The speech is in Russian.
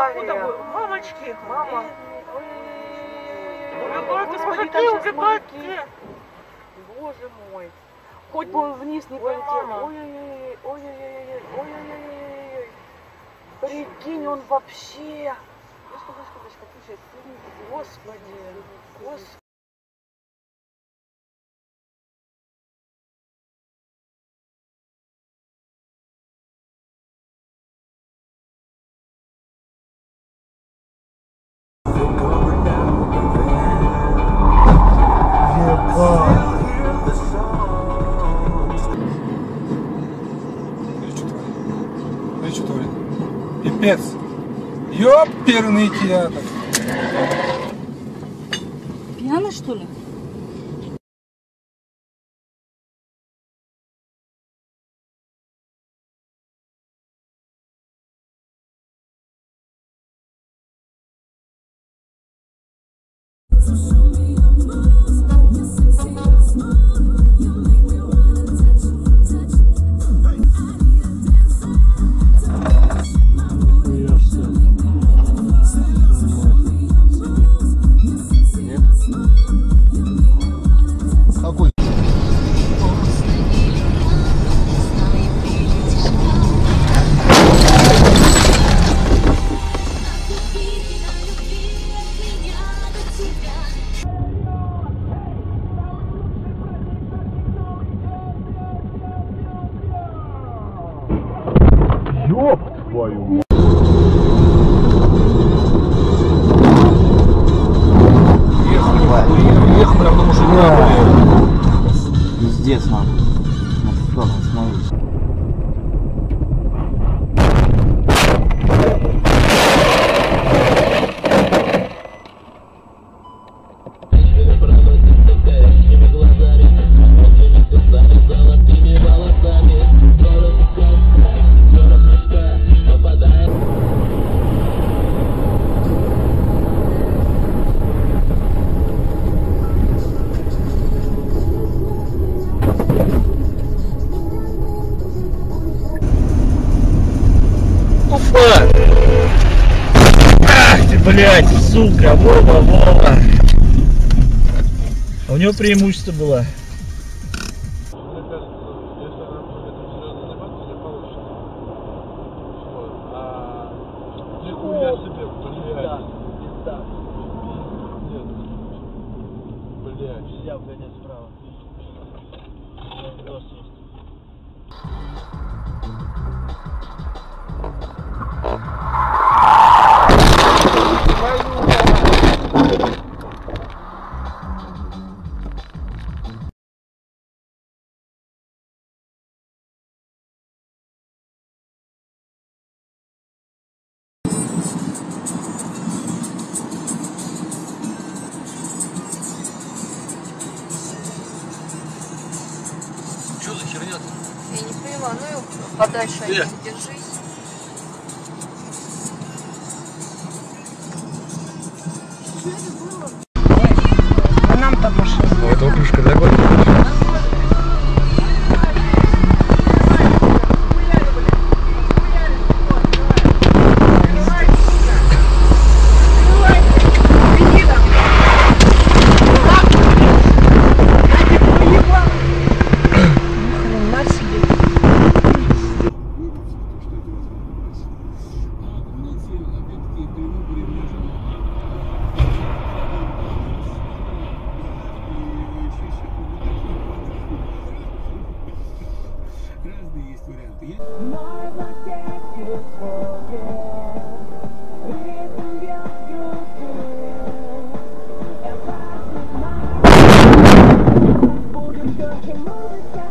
Господи, авария. вы? Мамочки, мама. Убегайте, Господи, мужики, убегайте. мужики. Боже мой. Хоть бы он вниз не полетел. Ой-ой-ой, ой-ой-ой, ой-ой-ой. Прикинь, он вообще. Слушай, Господи, Господи. Или что творит? Пипец. Ёперный театр. Пьяный, что ли? Какой? Ёб твою мать! Ехал прям потому что Пиздец, нахуй. Ну что, остановись. Сука, Вова, Вова. А у него преимущество было. Нельзя угонять справа. Херня Я не поняла, ну и подальше Где? держись. А нам-то машина. У этого крышка догонит. More